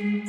Oh.